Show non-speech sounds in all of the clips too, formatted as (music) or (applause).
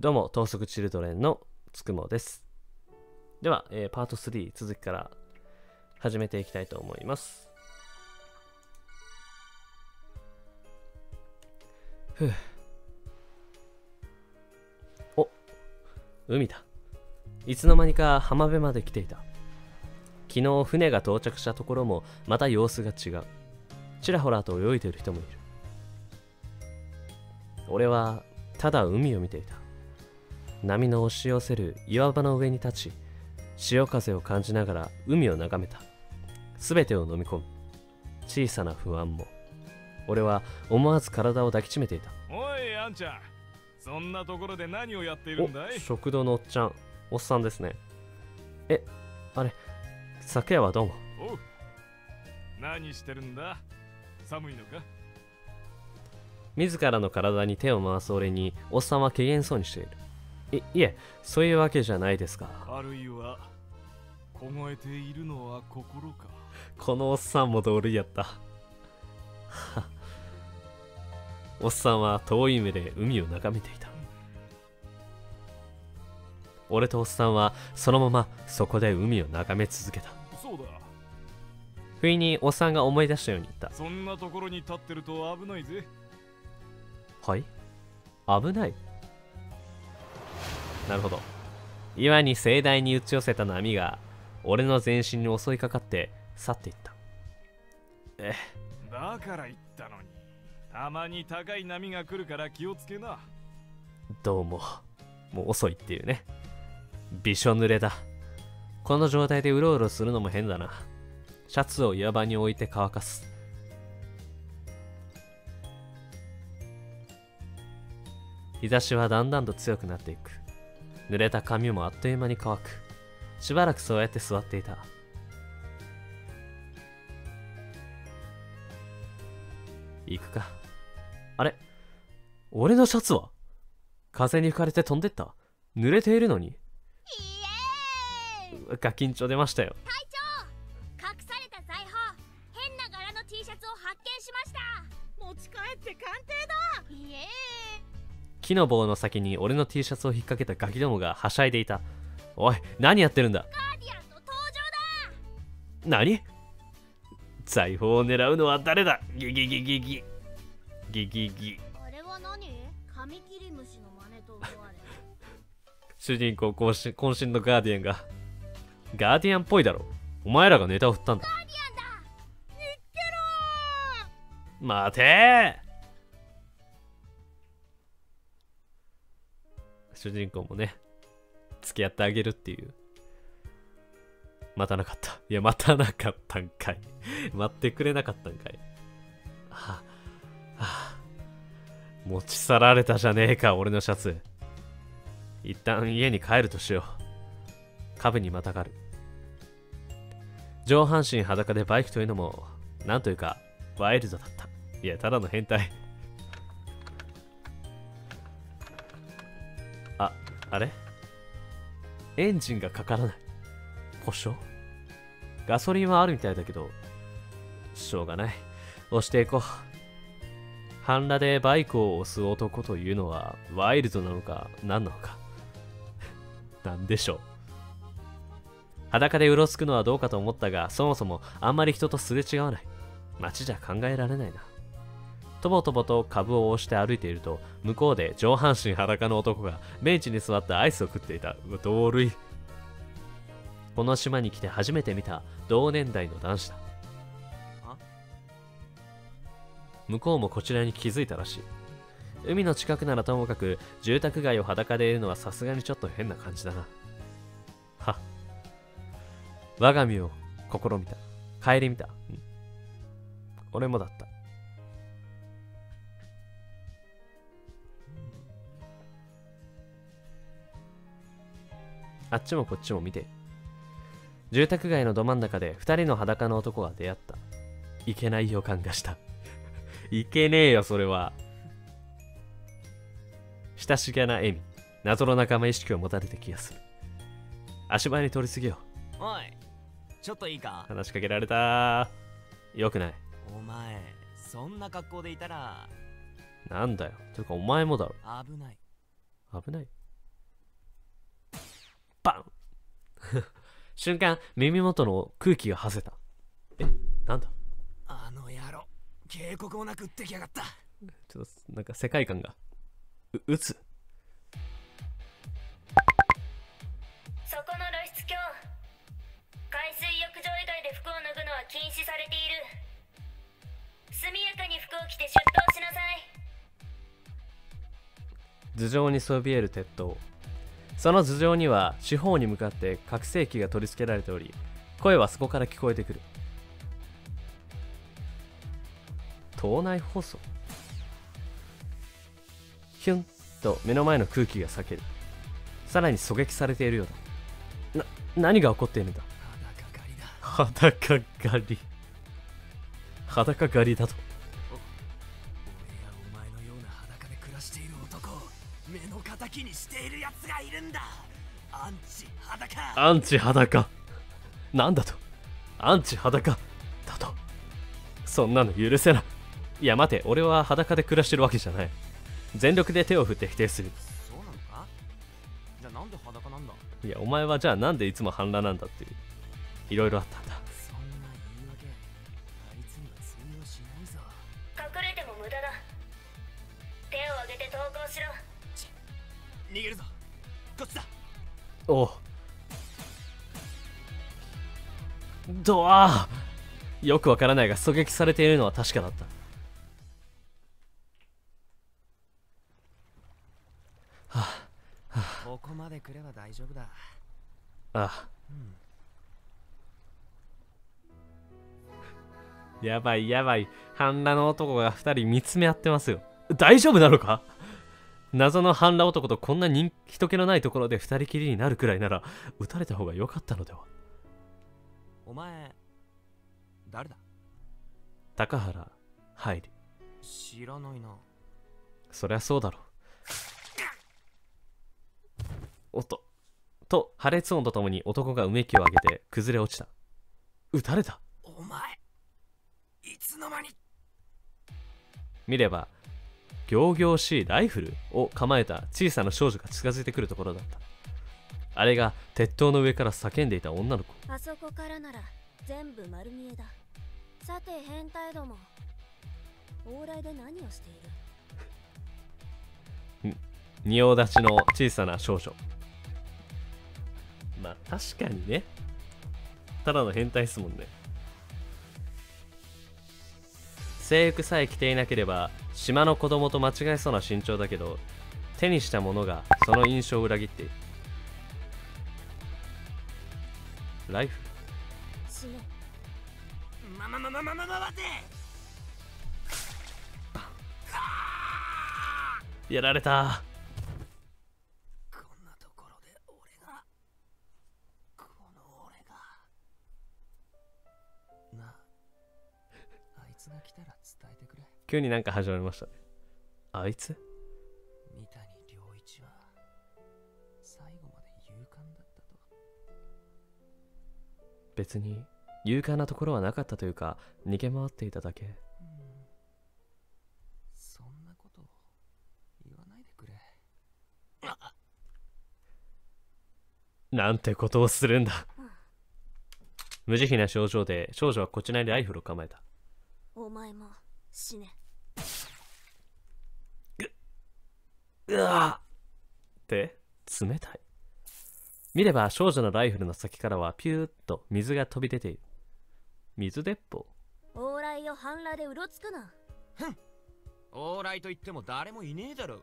どうも、高速チルドレンのつくもです。では、えーパート3続きから始めていきたいと思います。ふう。お、海だ。いつの間にか浜辺まで来ていた。昨日船が到着したところもまた様子が違う。ちらほらと泳いでいる人もいる。俺はただ海を見ていた。波の押し寄せる岩場の上に立ち潮風を感じながら海を眺めた。全てを飲み込む。小さな不安も。俺は思わず体を抱きしめていた。おいあんちゃん。そんなところで何をやっているんだい？お食堂のおっちゃん。おっさんですね。えあれ昨夜はどうも。おう。何してるんだ？寒いのか？自らの体に手を回す俺におっさんは怪げそうにしているいいえそういうわけじゃないですがあるいは凍えているのは心かこのおっさんも同類やった。は (laughs) おっさんは遠い目で海を眺めていた。俺とおっさんはそのままそこで海を眺め続けた。そうだ不意におっさんが思い出したように言った。そんなところに立ってると危ないぜはい？危ない？なるほど。岩に盛大に打ち寄せた波が俺の全身に襲いかかって去っていった。え、だから言ったのにたまに高い波が来るから気をつけなどうも。もう遅いっていうね。びしょ濡れだ。この状態でうろうろするのも変だな。シャツを岩場に置いて乾かす。日差しはだんだんと強くなっていく。濡れた髪もあっという間に乾く。しばらくそうやって座っていた。行くか。あれ？俺のシャツは？風に吹かれて飛んでった？濡れているのに？イエーイ！うわガキンチョ出ましたよ。隊長隠された財宝変な柄の T シャツを発見しました。持ち帰って鑑定だ。イエーイ木の棒の先に俺の T シャツを引っ掛けたガキどもがはしゃいでいた。おい何やってるんだ？ガーディアンの登場だ！何？財宝を狙うのは誰だ？ギギギギギ。ギギギ。あれは何？カミキリムシの真似と思われ (laughs) 主人公渾身のガーディアンが。ガーディアンっぽいだろ。お前らがネタを振ったんだ。ガーディアンだ！見っけろ待て主人公もね付き合ってあげるっていう。待たなかった。いや待たなかったんかい。(laughs) 待ってくれなかったんかい。はあ、はあ、持ち去られたじゃねえか俺のシャツ。一旦家に帰るとしよう。株にまたがる。上半身裸でバイクというのもなんというかワイルドだった。いやただの変態。あれ？エンジンがかからない。故障？ガソリンはあるみたいだけどしょうがない。押していこう。半裸でバイクを押す男というのはワイルドなのか何なのか。なんでしょう。裸でうろつくのはどうかと思ったがそもそもあんまり人とすれ違わない。街じゃ考えられないな。とぼとぼと株を押して歩いていると向こうで上半身裸の男がベンチに座ってアイスを食っていた。うわ同類この島に来て初めて見た同年代の男子だ。向こうもこちらに気づいたらしい。海の近くならともかく住宅街を裸でいるのはさすがにちょっと変な感じだな。は我が身を試みた。帰り見た、俺もだった。あっちもこっちも見て。住宅街のど真ん中で二人の裸の男が出会った。いけない予感がした。(laughs) いけねえよそれは。親しげな笑み。謎の仲間意識を持たれた気がする。足早に取りすぎよ。おいちょっといいか？話しかけられた。よくない。お前そんな格好でいたら。なんだよ。てかお前もだろ。危ない。危ない瞬間耳元の空気がはせた。えなんだ？あの野郎警告もなく撃ってきやがった。ちょっとなんか世界観が。う打つ。そこの露出鏡海水浴場以外で服を脱ぐのは禁止されている。速やかに服を着て出頭しなさい。頭上にそびえる鉄塔その頭上には四方に向かって拡声器が取り付けられており声はそこから聞こえてくる。島内放送。ヒュンと目の前の空気が裂ける。さらに狙撃されているようだ。な何が起こっているんだ？裸狩りだ。裸狩り。裸狩りだとの敵にしている奴がいるんだ。アンチ裸。アンチ裸。なんだと。アンチ裸。だと。そんなの許せない。いや待て。俺は裸で暮らしてるわけじゃない。全力で手を振って否定する。そうなのか？じゃあなんで裸なんだ？いやお前はじゃあなんでいつも反乱なんだっていう。いろいろあったんだ。そんな言い訳。あいつには通用しないぞ。隠れても無駄だ。手を挙げて投降しろ逃げるぞ。こっちだ。お。うドア。よくわからないが狙撃されているのは確かだった。ここまで来れば大丈夫だ。あやばいやばい。半裸の男が2人見つめ合ってますよ。大丈夫なのか？謎の半裸男とこんな人人気のないところで2人きりになるくらいなら撃たれた方が良かったのでは？お前誰だ？高原入り知らないな。そりゃそうだろおっと。と破裂音とともに男がうめきを上げて崩れ落ちた。撃たれた。お前いつの間に？見れば仰々しいライフルを構えた小さな少女が近づいてくるところだった。あれが鉄塔の上から叫んでいた女の子。あそこからなら全部丸見えだ。さて変態ども。往来で何をしている？(laughs) 仁王立ちの小さな少女。まあ確かにね。ただの変態っすもんね。制服さえ着ていなければ島の子供と間違えそうな身長だけど手にしたものがその印象を裏切っている。ライフ。死ね。ままままままま待て。やられた。こんなところで俺が。この俺が。なああいつが来たら伝えてくれ急になんか始まりましたね。あいつ？三谷良一は最後まで勇敢だったと別に勇敢なところはなかったというか逃げ回っていただけ。そんなこと言わないでくれ。なんてことをするんだ。無慈悲な症状で少女はこちらにライフルを構えた。お前も死ねうわって冷たい。見れば少女のライフルの先からはピューッと水が飛び出ている。水鉄砲。往来を半裸でうろつくな。往来と言っても誰もいねえだろ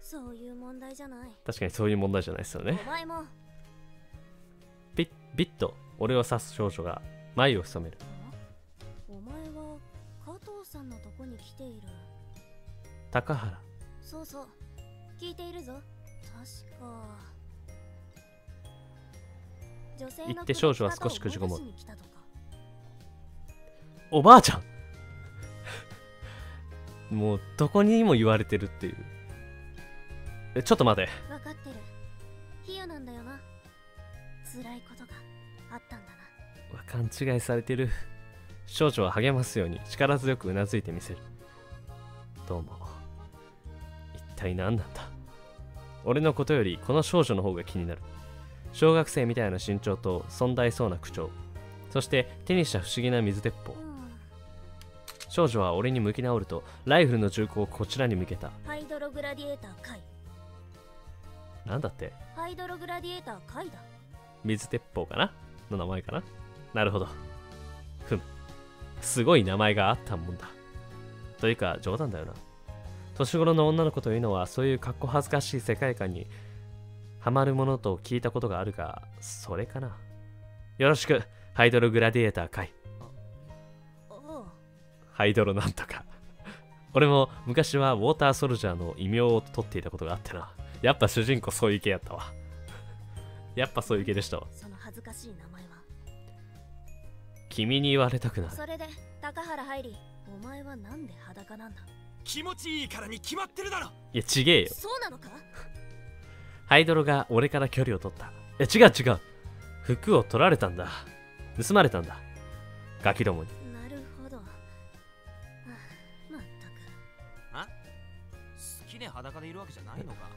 そういう問題じゃない。確かにそういう問題じゃないですよね。お前も。ビッビッと俺を指す少女が眉を潜める。お前は加藤さんのとこに来ている。高原。そうそう聞いているぞ。確か。女性の言って少女は少しくじごもおばあちゃん。(laughs) もうどこにも言われてるっていう。えちょっと待て。分かってる。比喩なんだよな。辛いことがあったんだな。勘違いされてる。少女は励ますように力強くうなずいてみせる。どうも。一体何なんだ俺のことよりこの少女の方が気になる。小学生みたいな身長と尊大そうな口調。そして手にした不思議な水鉄砲。うん少女は俺に向き直るとライフルの銃口をこちらに向けた。ハイドログラディエーターカイなんだって？ハイドログラディエーターカイだ。水鉄砲かな？の名前かな？なるほど。ふむすごい名前があったもんだ。というか冗談だよな年頃の女の子というのはそういうかっこ恥ずかしい世界観にハマるものと聞いたことがあるがそれかな。よろしく。ハイドログラディエーター会ハイドロなんとか。俺も昔はウォーターソルジャーの異名を取っていたことがあってな。やっぱ主人公そういう系やったわ。やっぱそういう系でしたわ。その恥ずかしい名前は？君に言われたくない。それで高原入りお前はなんで裸なんだ？気持ちいいからに決まってるだろいやちげえよそうなのか？ハイドロが俺から距離を取った。え、違う違う。服を取られたんだ。盗まれたんだ。ガキどもに。なるほどはあまったくあ？好きで裸でいるわけじゃないのか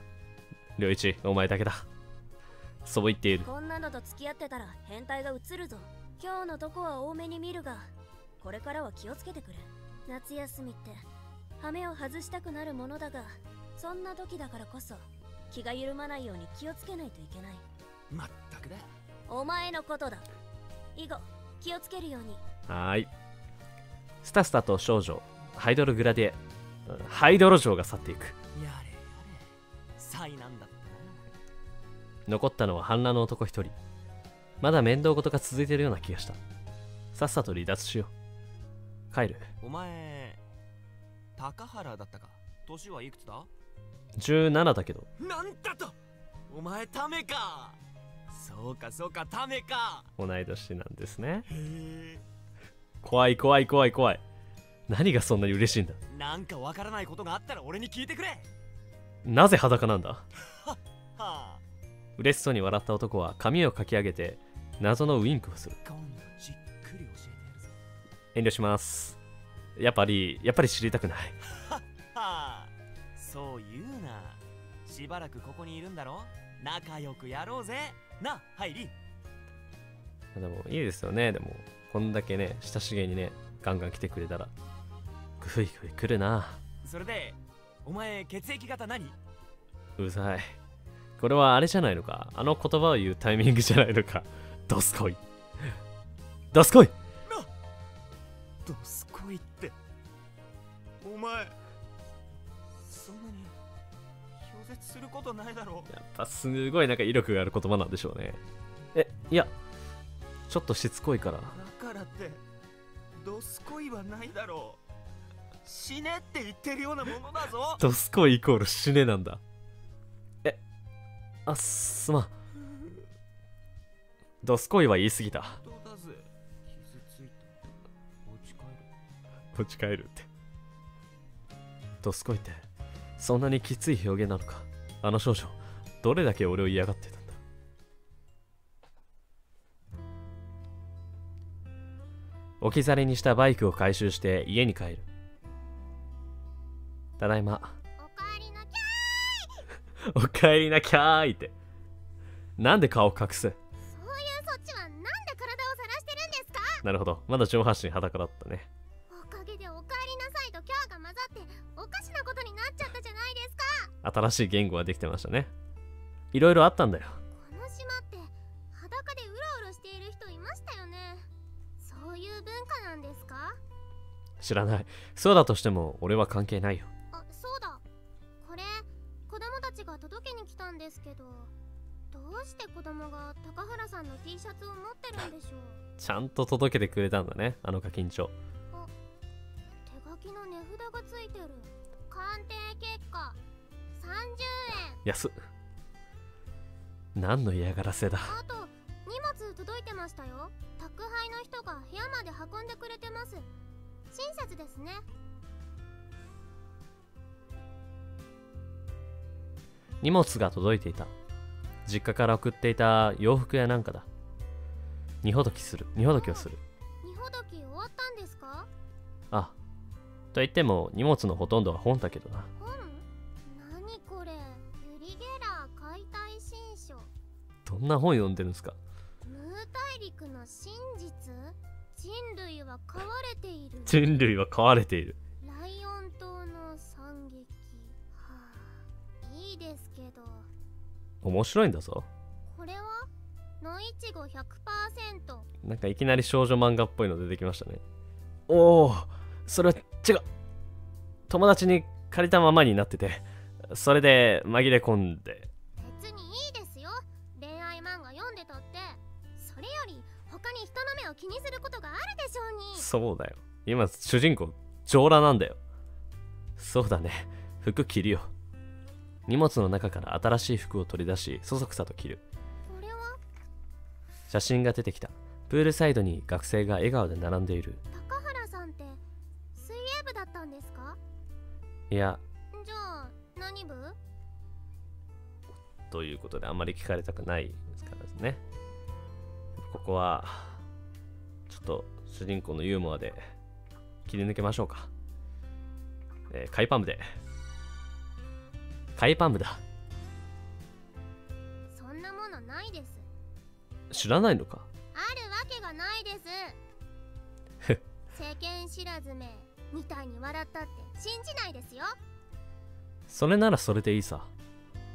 良一、お前だけだ。そう言っている。こんなのと付き合ってたら変態が映るぞ今日のとこは多めに見るがこれからは気をつけてくれ夏休みって羽目を外したくなるものだがそんな時だからこそ気が緩まないように気をつけないといけないまったくだお前のことだ以後気をつけるようにはーい。スタスタと少女、ハイドログラディハイドロ城が去っていく。やれやれ災難だった残ったのは半裸の男一人。まだ面倒事が続いているような気がした。さっさと離脱しよう。帰る。なお前高原だったか？年はいくつだ？17だけど、なんだと！お前ためか！そうかそうかためか！同い年なんですね。怖い怖い怖い怖い。何がそんなに嬉しいんだ？なんかわからないことがあったら俺に聞いてくれ！なぜ裸なんだ？は (laughs) あ嬉しそうに笑った男は髪をかき上げて謎のウインクをする。今度じっくり教えてやるぞ。遠慮しますやっぱりやっぱり知りたくない。は (laughs) あそう言うな。しばらくここにいるんだろ？仲良くやろうぜ。なハイリでもいいですよね。でもこんだけね親しげにねガンガン来てくれたら。グイグイ来るな。それでお前血液型何？うざい。これはあれじゃないのか。あの言葉を言うタイミングじゃないのか。ドスコイドスコイどすこいって。お前そんなに拒絶することないだろやっぱすごいなんか威力がある言葉なんでしょうね。えいやちょっとしつこいから。だからってどすこいはないだろう。死ねって言ってるようなものだぞ。ドスコイイコール死ねなんだ。えあすまん。ドスコイは言い過ぎた持ち帰るって。ドスコイって。そんなにきつい表現なのか。あの少女どれだけ俺を嫌がってたんだ。置き去りにしたバイクを回収して家に帰る。ただいま。おかえりなきおかえりなきゃーいって。なんで顔を隠す？そういうそっちはなんで体を晒してるんですか？なるほど。まだ上半身裸だったね新しい言語ができてましたね。いろいろあったんだよ。この島って裸でうろうろしている人いましたよね。そういう文化なんですか？知らない。そうだとしても俺は関係ないよ。あそうだ。これ子供たちが届けに来たんですけどどうして子供が高原さんの T シャツを持ってるんでしょう？(laughs) ちゃんと届けてくれたんだねあのガキン円。安っ。何の嫌がらせだ。あと荷物届いてましたよ。宅配の人が部屋まで運んでくれてます。親切ですね。荷物が届いていた。実家から送っていた洋服やなんかだ。荷ほどきする。荷ほどきをする。荷ほどき終わったんですか？あと言っても荷物のほとんどは本だけどなんな本読んでるんですか？ムー大陸の真実？人類は飼われている。人類は飼われている。ライオン島の惨劇。はあいいですけど。面白いんだぞ。これは？野いちご100%なんかいきなり少女漫画っぽいの出てきましたね。おおそれは違う。友達に借りたままになっててそれで紛れ込んで。別にいい気にすることがあるでしょうに。そうだよ。今主人公上裸なんだよ。そうだね。服着るよ。荷物の中から新しい服を取り出しそそくさと着る。これは？写真が出てきた。プールサイドに学生が笑顔で並んでいる。高原さんって水泳部だったんですか？いや。じゃあ何部？ということであんまり聞かれたくないですからですね。ここはっと主人公のユーモアで切り抜けましょうか、えー、カイパン部で。カイパン部だ。そんなものないです。知らないのか？あるわけがないです。(laughs) 世間知らずめみたいに笑ったって信じないですよ。それならそれでいいさ。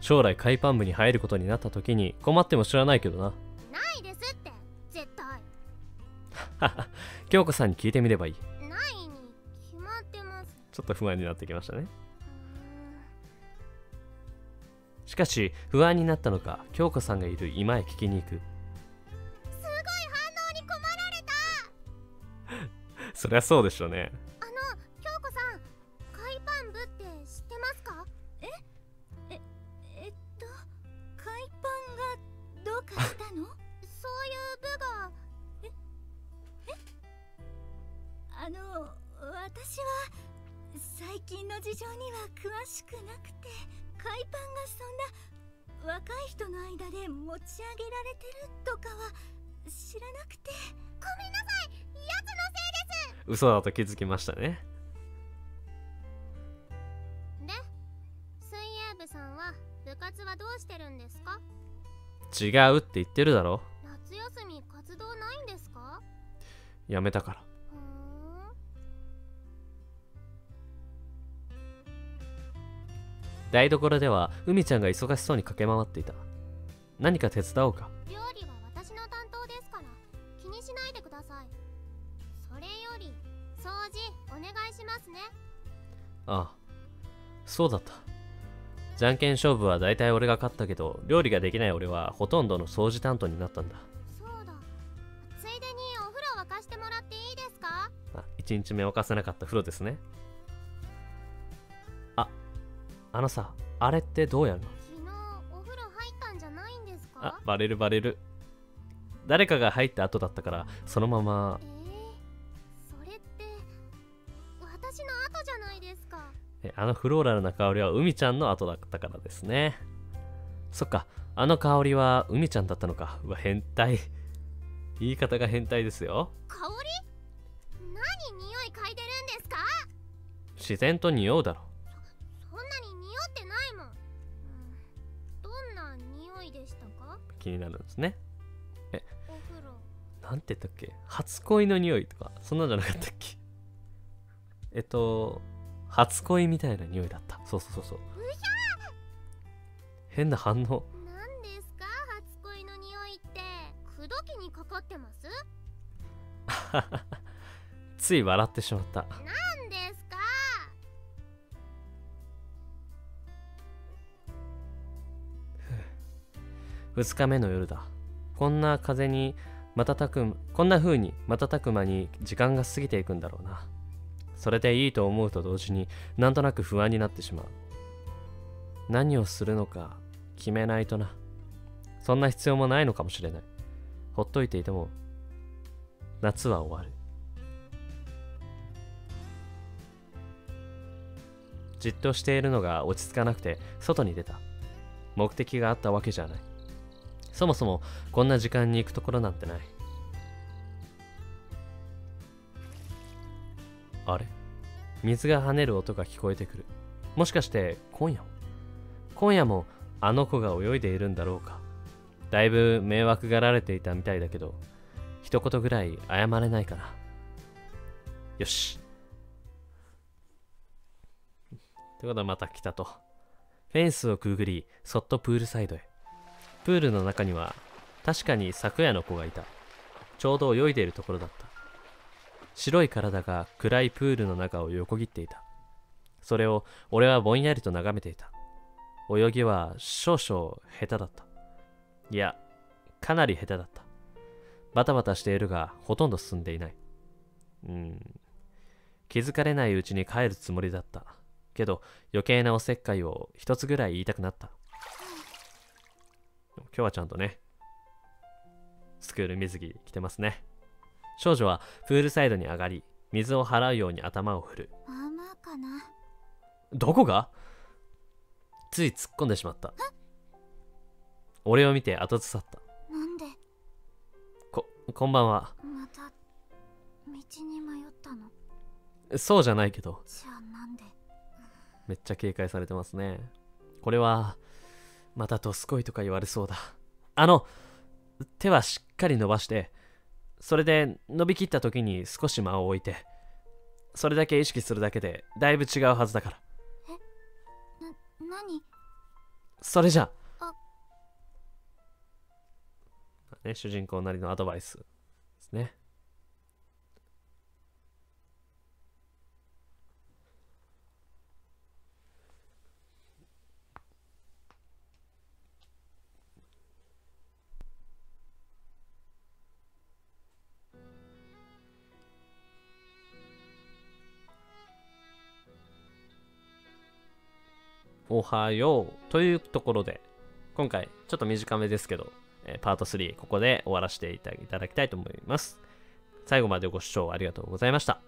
将来カイパン部に入ることになった時に困っても知らないけどな。ないですっ (laughs) 京子さんに聞いてみればいい。ないに決まってます。ちょっと不安になってきましたね。しかし不安になったのか京子さんがいる居間へ聞きに行く。すごい反応に困られた。(laughs) そりゃそうでしょうね知らなくて。ごめんなさい。やつのせいです。嘘だと気づきましたね。で水泳部さんは部活はどうしてるんですか？違うって言ってるだろ。夏休み活動ないんですか？やめたから。台所では海ちゃんが忙しそうに駆け回っていた。何か手伝おうかああ。そうだった。じゃんけん勝負は大体俺が勝ったけど料理ができない俺はほとんどの掃除担当になったんだ。そうだ。ついでにお風呂沸かしてもらっていいですか？あ1日目沸かせなかった風呂ですね。ああのさあれってどうやるの？昨日お風呂入ったんじゃないんですか？あバレるバレる。誰かが入った後だったからそのままえー、あのフローラルな香りは海ちゃんの後だったからですね。そっかあの香りは海ちゃんだったのか。うわ変態。言い方が変態ですよ。香り？何匂い嗅いでるんですか？自然と匂うだろ。そんなに匂ってないもん、うん、どんな匂いでしたか？気になるんですね。お風呂。なんて言ったっけ？初恋の匂いとかそんなんじゃなかったっけ？えっと初恋みたいな匂いだった。そうそうそうそう。変な反応。何ですか？初恋の匂いって。口説きにかかってます？(laughs) つい笑ってしまった。何ですか？2日目の夜だ。こんな風に瞬くこんな風に瞬く間に時間が過ぎていくんだろうなそれでいいと思うと同時になんとなく不安になってしまう。何をするのか決めないとな。そんな必要もないのかもしれない。ほっといていても夏は終わる。じっとしているのが落ち着かなくて外に出た。目的があったわけじゃない。そもそもこんな時間に行くところなんてない。あれ水が跳ねる音が聞こえてくるもしかして今夜も？今夜もあの子が泳いでいるんだろうかだいぶ迷惑がられていたみたいだけど、一言ぐらい謝れないかな。よし。ということでまた来たと。フェンスをくぐり、そっとプールサイドへ。プールの中には、確かに昨夜の子がいた。ちょうど泳いでいるところだった。白い体が暗いプールの中を横切っていた。それを俺はぼんやりと眺めていた。泳ぎは少々下手だった。いや、かなり下手だった。バタバタしているが、ほとんど進んでいない。うん。気づかれないうちに帰るつもりだった。けど、余計なおせっかいを一つぐらい言いたくなった。今日はちゃんとね、スクール水着着てますね。少女はプールサイドに上がり、水を払うように頭を振る。まあまあかなどこが？つい突っ込んでしまった。俺を見て後ずさった。なんで？こ、こんばんは。また道に迷ったの？そうじゃないけど、じゃあなんで？めっちゃ警戒されてますね。これは、またドスコイとか言われそうだ。あの、手はしっかり伸ばして、それで伸びきった時に少し間を置いて、それだけ意識するだけでだいぶ違うはずだから。な何？それじゃあね、主人公なりのアドバイスですね。おはようというところで今回ちょっと短めですけど、えーパート3ここで終わらせていただきたいと思います。最後までご視聴ありがとうございました。